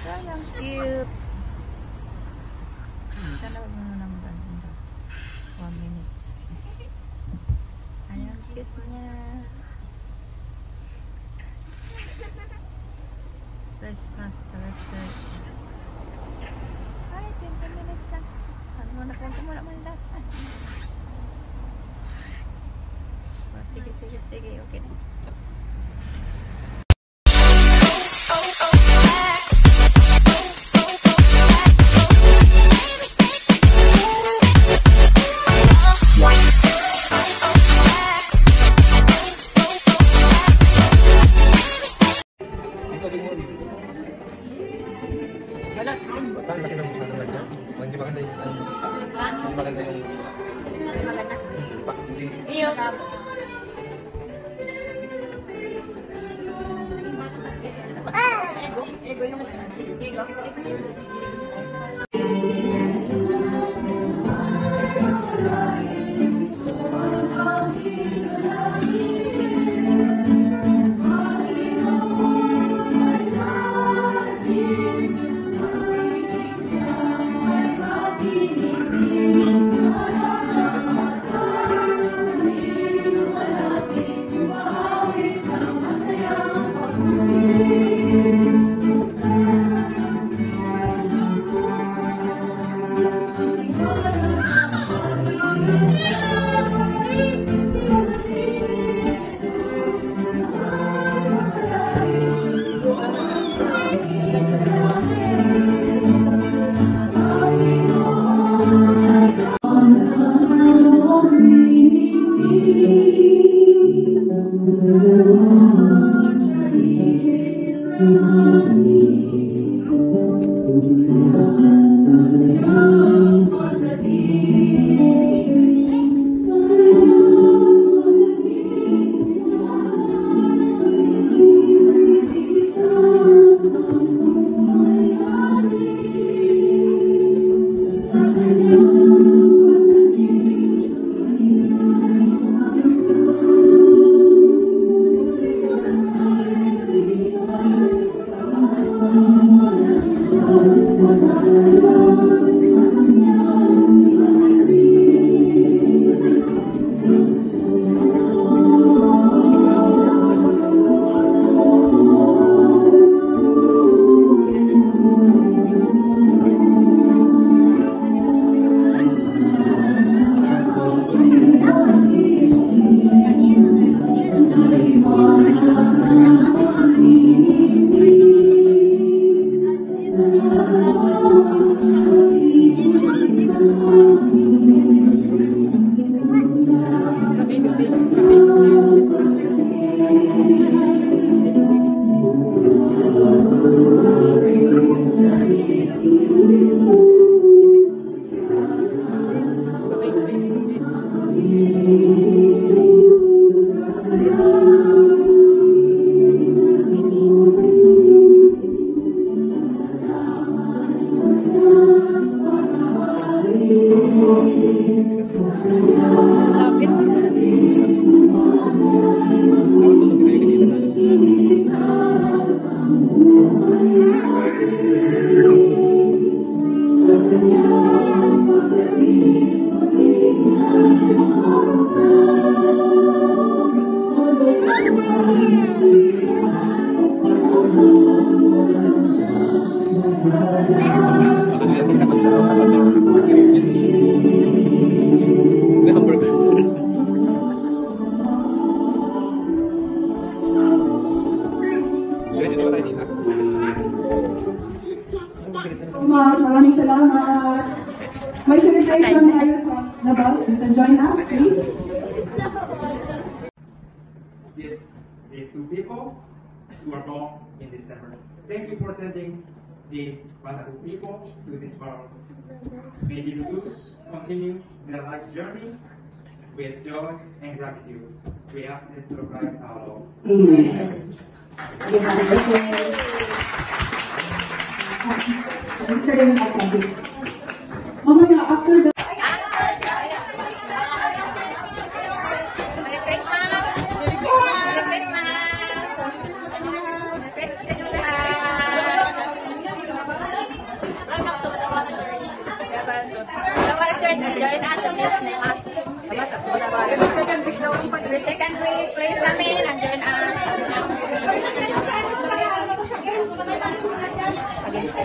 Sayang cute. Sana mo na maganda. One minutes. Ayan cute niya. Fresh pasta, fresh fresh. Ay, 20 minutes lang. Ano mo na, 20 mo na. Sige, sige, sige. Okay na. ಈಗ so much. Maraming salamat. May celebration tayo sa labas. You can join us, please. these, two people who are born in December. Thank you for sending these wonderful people to this world. May these two continue their life journey with joy and gratitude. We ask this to Christ our Lord. Amen. Give us a periódico público.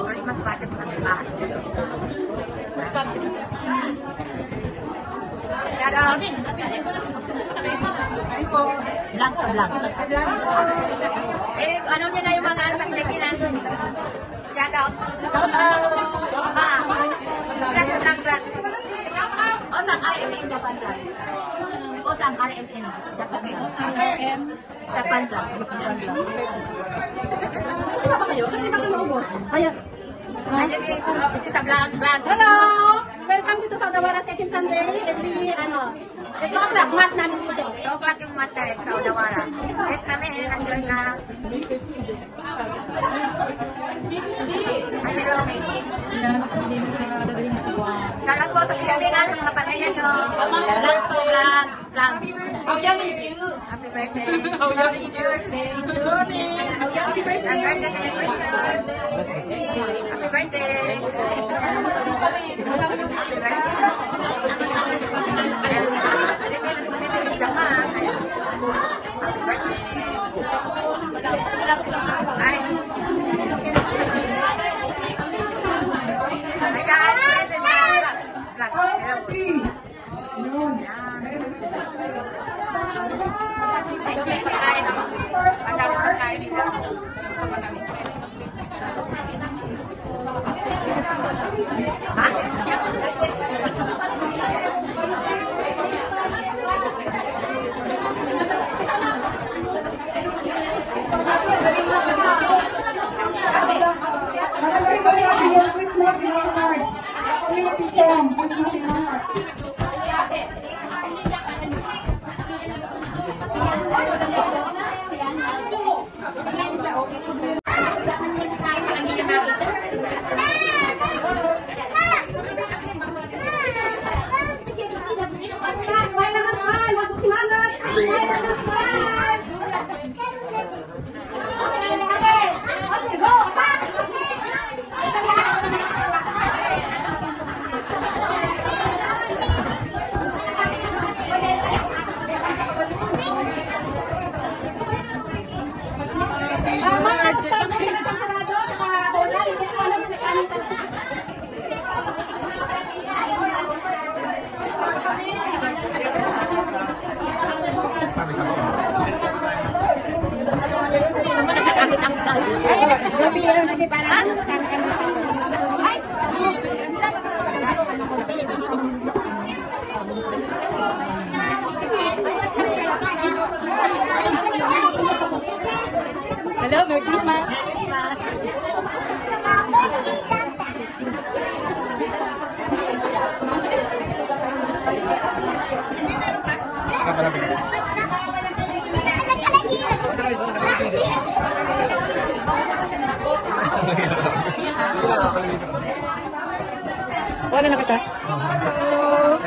Christmas party bukan dibahas. Ya dong. Eh, lagi? Shout out. Ah, brand, brand, brand. O, Japan, vlog. O, sang RMN vlog. RMN. Japan vlog. Ano ba kayo? Kasi baka maubos. Ayan. Ayun eh, this is a vlog, vlog. Hello! Welcome dito sa Odawara Second Sunday. Every, ano, 8 o'clock, mas namin dito. 2 o'clock yung master eh, sa Odawara. Yes, kami, nag-join na. Ay, hello, may. Shoutout po sa Pilipinas, sa mga pamilya nyo. Vlogs po, vlogs, vlogs. How young is you? Happy birthday. How young is birthday? Your Happy birthday celebration. Happy birthday. Happy birthday. Thank you.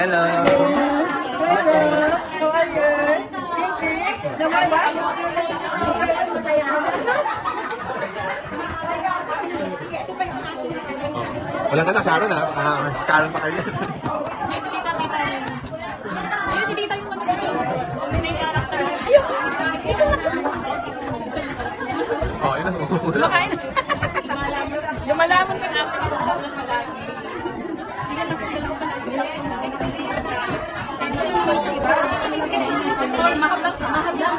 Hello. Walang ka na, Sharon ha. Ah, Sharon pa kayo. Ayun, si Tita yung! Oh, yun ang Mahabang, mahabang.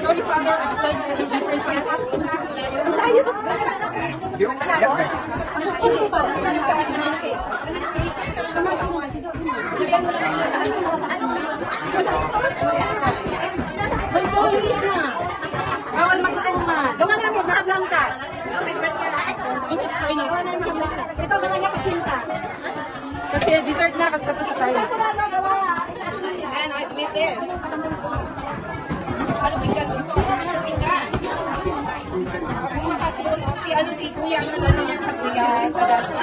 Sorry, father of slice and different sizes. Magsulit na. Bawal magkukuman. Gawa namin, mga blanca. Kayo na. Ito, mga kutsinta. Kasi dessert na, kasi tapos na tayo. And I with this. Ano pinggan? Ko special pinggan. Si ano si Kuya ang nagano niya sa Kuya Tadashi.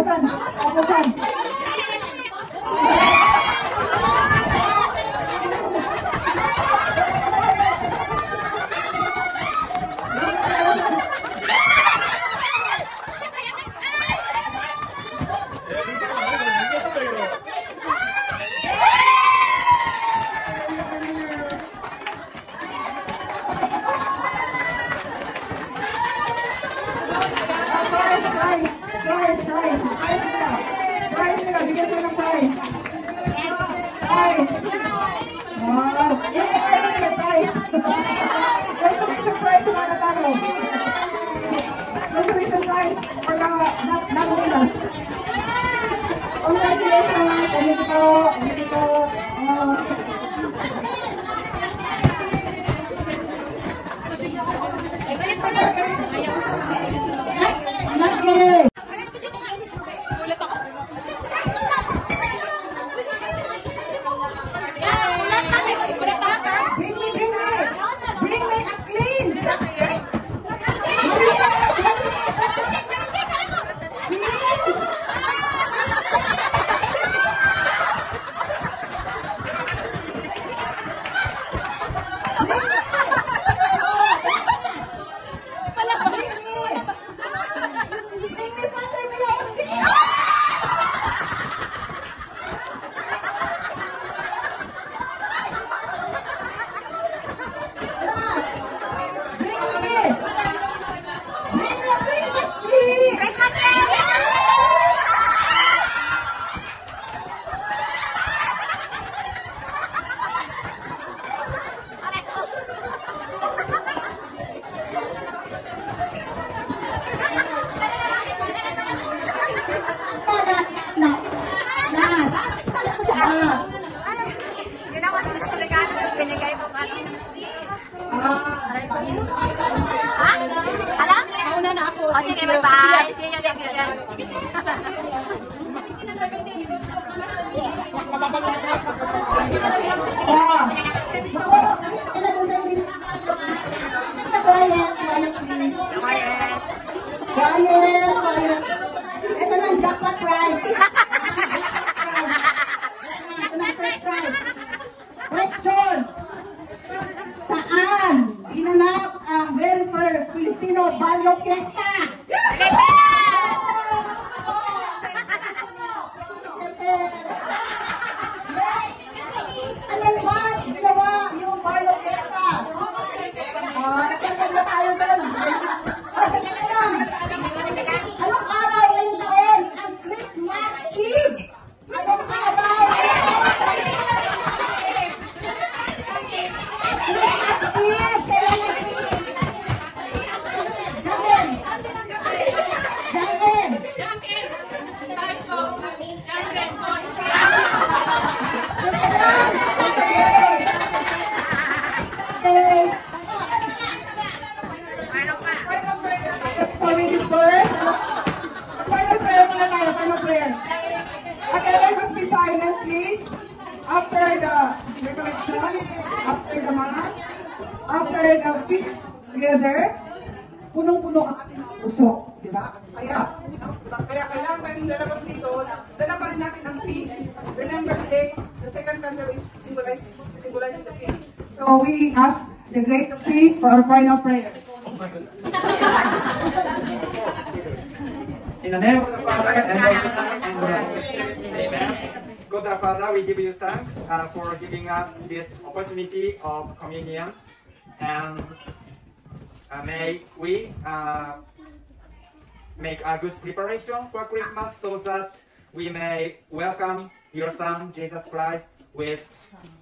不算 Guys, guys, guys, guys. Guys nila. Guys nila, ko a surprise sa mga natalo. There's a surprise for the winners. Congratulations. Ko, dito ko. Uh, Ay, na. Ayaw. Lucky. 拜拜。谢谢姐姐 after the feast together, punong-puno ang ating puso. Di ba? Kaya, kaya kailangan tayo lalabas dito, dala pa rin natin ang peace. Remember, the, the second candle is symbolize, symbolizes the peace. So we ask the grace of peace for our final prayer. In the name of the Father, and of the Son, and the Spirit. Amen. God our Father, we give you thanks uh, for giving us this opportunity of communion. and may we uh, make a good preparation for Christmas so that we may welcome your son, Jesus Christ, with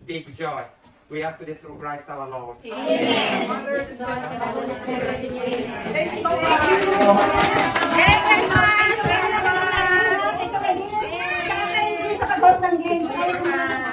big joy. We ask this through Christ our Lord. Amen. Amen. Thank you so much. Merry Christmas! Merry Christmas! Merry Christmas! Merry Christmas! Merry Christmas!